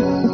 Lord.